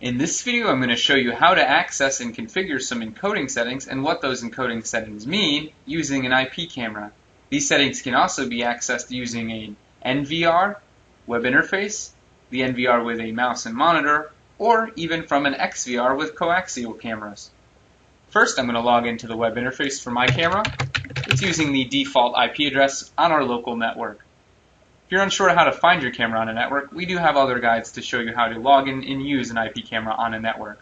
In this video I'm going to show you how to access and configure some encoding settings and what those encoding settings mean using an IP camera. These settings can also be accessed using an NVR, web interface, the NVR with a mouse and monitor, or even from an XVR with coaxial cameras. First I'm going to log into the web interface for my camera. It's using the default IP address on our local network. If you're unsure how to find your camera on a network, we do have other guides to show you how to log in and use an IP camera on a network.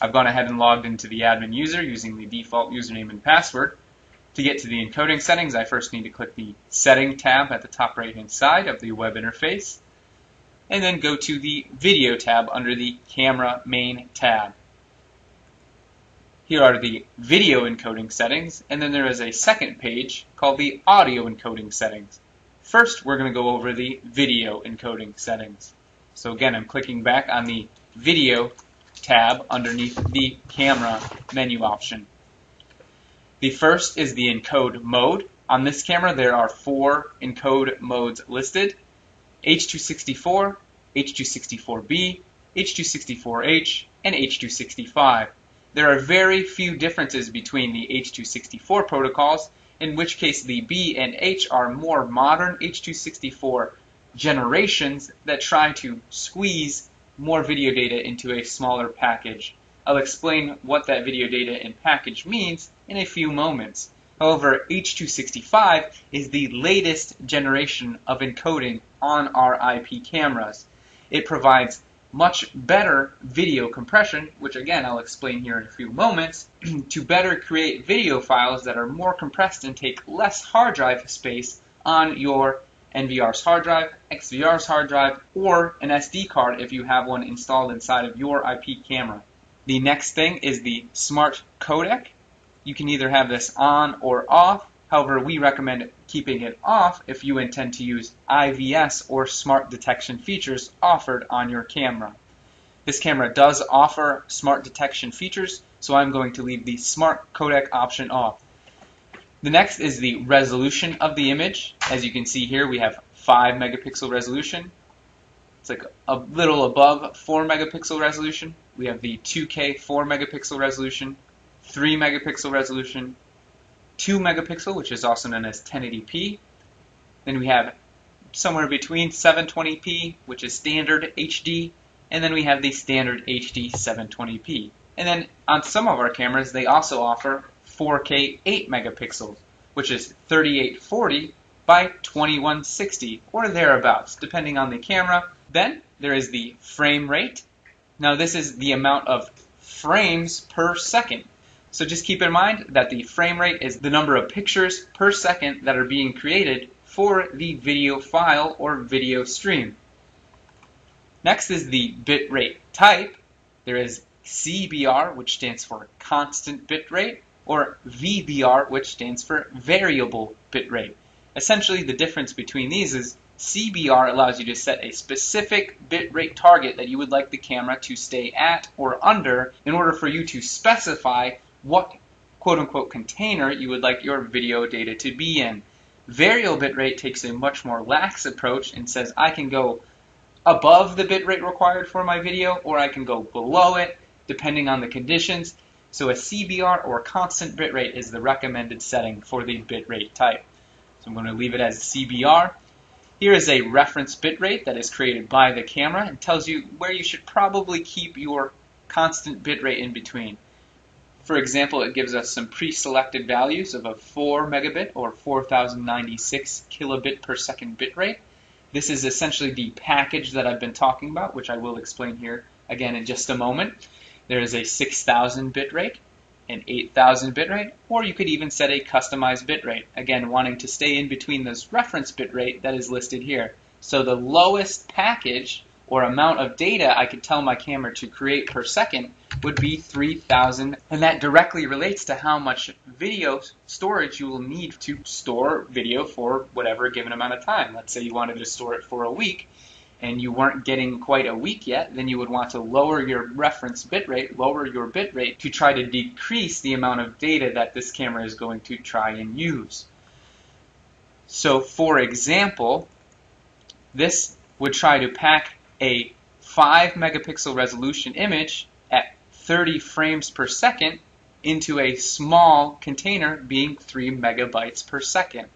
I've gone ahead and logged into the admin user using the default username and password. To get to the encoding settings, I first need to click the Setting tab at the top right hand side of the web interface, and then go to the Video tab under the Camera Main tab. Here are the video encoding settings, and then there is a second page called the audio encoding settings. First, we're going to go over the video encoding settings. So again, I'm clicking back on the video tab underneath the camera menu option. The first is the encode mode. On this camera, there are four encode modes listed. H.264, H.264B, H.264H, and H.265. There are very few differences between the H.264 protocols, in which case the B and H are more modern H.264 generations that try to squeeze more video data into a smaller package. I'll explain what that video data and package means in a few moments. However, H.265 is the latest generation of encoding on our IP cameras. It provides much better video compression, which again I'll explain here in a few moments, to better create video files that are more compressed and take less hard drive space on your NVR's hard drive, XVR's hard drive, or an SD card if you have one installed inside of your IP camera. The next thing is the smart codec. You can either have this on or off. However, we recommend keeping it off if you intend to use IVS or smart detection features offered on your camera. This camera does offer smart detection features, so I'm going to leave the smart codec option off. The next is the resolution of the image. As you can see here, we have 5 megapixel resolution. It's like a little above 4 megapixel resolution. We have the 2K 4 megapixel resolution, 3 megapixel resolution, 2 megapixel, which is also known as 1080p. Then we have somewhere between 720p, which is standard HD, and then we have the standard HD 720p. And then on some of our cameras, they also offer 4K 8 megapixels, which is 3840 by 2160, or thereabouts, depending on the camera. Then there is the frame rate. Now this is the amount of frames per second. So just keep in mind that the frame rate is the number of pictures per second that are being created for the video file or video stream. Next is the bitrate type. There is CBR, which stands for constant bitrate, or VBR, which stands for variable bitrate. Essentially, the difference between these is CBR allows you to set a specific bitrate target that you would like the camera to stay at or under in order for you to specify what quote unquote container you would like your video data to be in. Variable bitrate takes a much more lax approach and says I can go above the bitrate required for my video or I can go below it depending on the conditions. So a CBR or constant bitrate is the recommended setting for the bitrate type. So I'm going to leave it as CBR. Here is a reference bitrate that is created by the camera and tells you where you should probably keep your constant bitrate in between. For example, it gives us some pre-selected values of a 4 megabit or 4096 kilobit per second bitrate. This is essentially the package that I've been talking about, which I will explain here again in just a moment. There is a 6000 bitrate, an 8000 bitrate, or you could even set a customized bitrate, again wanting to stay in between this reference bitrate that is listed here. So the lowest package or amount of data I could tell my camera to create per second would be 3000 and that directly relates to how much video storage you will need to store video for whatever given amount of time. Let's say you wanted to store it for a week and you weren't getting quite a week yet, then you would want to lower your reference bitrate, lower your bitrate to try to decrease the amount of data that this camera is going to try and use. So for example, this would try to pack a 5 megapixel resolution image 30 frames per second into a small container being 3 megabytes per second.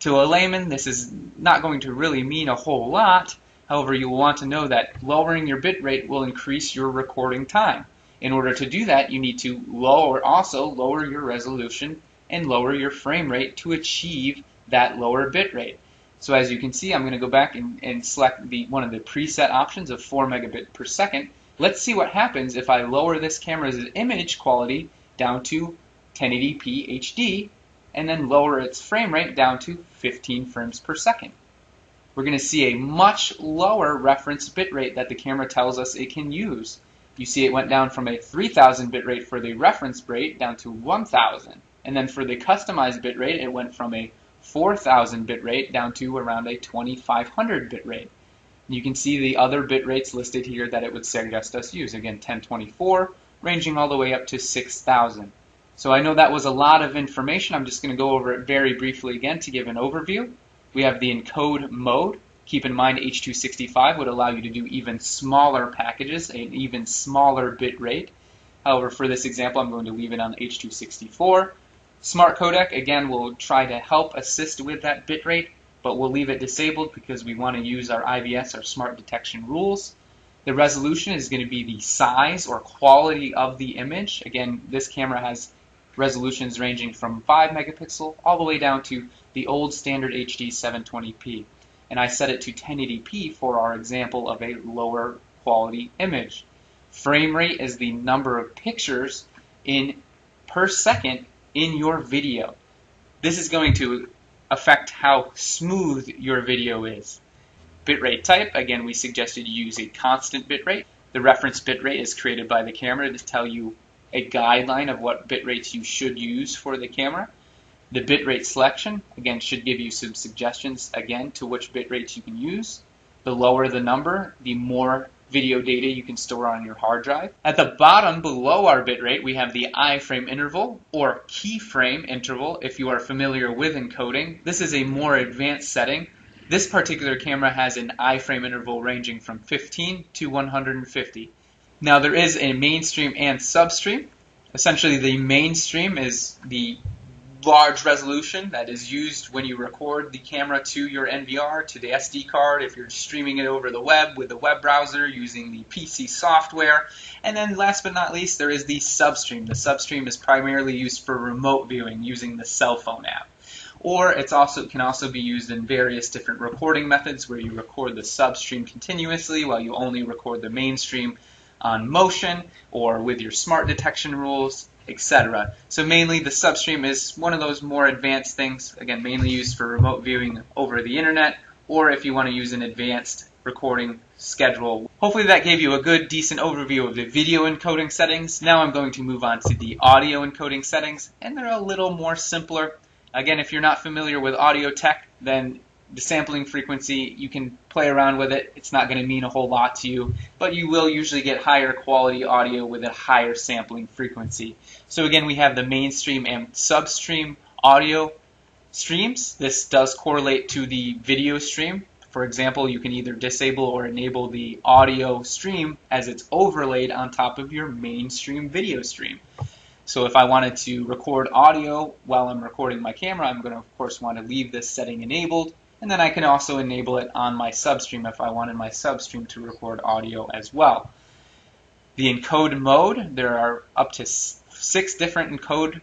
To a layman, this is not going to really mean a whole lot. However, you will want to know that lowering your bitrate will increase your recording time. In order to do that, you need to lower also lower your resolution and lower your frame rate to achieve that lower bit rate. So as you can see, I'm going to go back and, and select the one of the preset options of 4 megabit per second. Let's see what happens if I lower this camera's image quality down to 1080p HD and then lower its frame rate down to 15 frames per second. We're going to see a much lower reference bit rate that the camera tells us it can use. You see it went down from a 3000 bit rate for the reference rate down to 1000. And then for the customized bit rate, it went from a 4000 bit rate down to around a 2500 bit rate. You can see the other bit rates listed here that it would suggest us use. Again, 1024, ranging all the way up to 6000. So I know that was a lot of information. I'm just going to go over it very briefly again to give an overview. We have the encode mode. Keep in mind H.265 would allow you to do even smaller packages, an even smaller bit rate. However, for this example, I'm going to leave it on H.264. Smart codec, again, will try to help assist with that bitrate, but we'll leave it disabled because we want to use our IVS, our smart detection rules. The resolution is going to be the size or quality of the image. Again, this camera has resolutions ranging from 5 megapixel all the way down to the old standard HD 720p. And I set it to 1080p for our example of a lower quality image. Frame rate is the number of pictures in per second in your video. This is going to affect how smooth your video is. Bitrate type, again, we suggested you use a constant bitrate. The reference bitrate is created by the camera to tell you a guideline of what bitrates you should use for the camera. The bitrate selection, again, should give you some suggestions, again, to which bitrates you can use. The lower the number, the more video data you can store on your hard drive. At the bottom below our bitrate we have the iframe interval or keyframe interval if you are familiar with encoding. This is a more advanced setting. This particular camera has an iframe interval ranging from 15 to 150. Now there is a mainstream and substream. Essentially the mainstream is the large resolution that is used when you record the camera to your NVR, to the SD card, if you're streaming it over the web with a web browser using the PC software. And then last but not least, there is the substream. The substream is primarily used for remote viewing using the cell phone app. Or it's also can also be used in various different recording methods where you record the substream continuously while you only record the mainstream on motion or with your smart detection rules etc. So mainly the substream is one of those more advanced things, again, mainly used for remote viewing over the internet, or if you want to use an advanced recording schedule. Hopefully that gave you a good, decent overview of the video encoding settings. Now I'm going to move on to the audio encoding settings, and they're a little more simpler. Again, if you're not familiar with audio tech, then the sampling frequency, you can play around with it. It's not going to mean a whole lot to you, but you will usually get higher quality audio with a higher sampling frequency. So again, we have the mainstream and substream audio streams. This does correlate to the video stream. For example, you can either disable or enable the audio stream as it's overlaid on top of your mainstream video stream. So if I wanted to record audio while I'm recording my camera, I'm going to of course want to leave this setting enabled and then I can also enable it on my substream if I wanted my substream to record audio as well. The encode mode, there are up to six different encode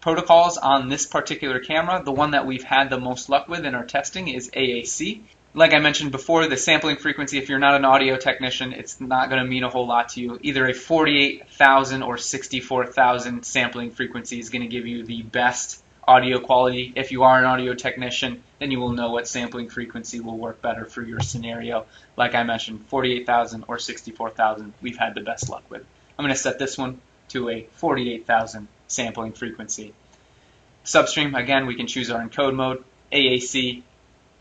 protocols on this particular camera. The one that we've had the most luck with in our testing is AAC. Like I mentioned before, the sampling frequency, if you're not an audio technician, it's not going to mean a whole lot to you. Either a 48,000 or 64,000 sampling frequency is going to give you the best audio quality. If you are an audio technician, then you will know what sampling frequency will work better for your scenario. Like I mentioned, 48,000 or 64,000 we've had the best luck with. I'm going to set this one to a 48,000 sampling frequency. Substream, again, we can choose our encode mode, AAC,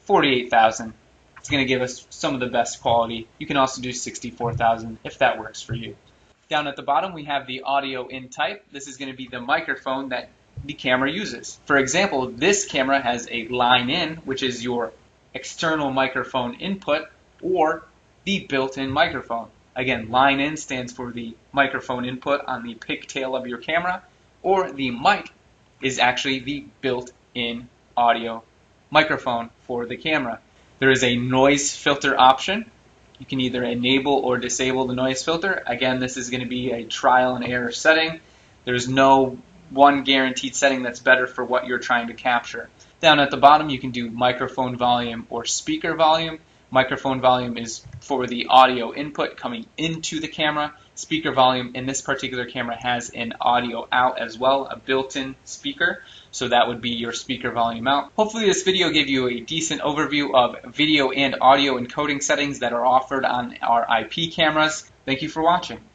48,000. It's going to give us some of the best quality. You can also do 64,000 if that works for you. Down at the bottom, we have the audio in type. This is going to be the microphone that the camera uses. For example, this camera has a line in, which is your external microphone input, or the built-in microphone. Again, line in stands for the microphone input on the pigtail of your camera, or the mic is actually the built-in audio microphone for the camera. There is a noise filter option. You can either enable or disable the noise filter. Again, this is going to be a trial and error setting. There's no one guaranteed setting that's better for what you're trying to capture. Down at the bottom, you can do microphone volume or speaker volume. Microphone volume is for the audio input coming into the camera. Speaker volume in this particular camera has an audio out as well, a built-in speaker. So that would be your speaker volume out. Hopefully this video gave you a decent overview of video and audio encoding settings that are offered on our IP cameras. Thank you for watching.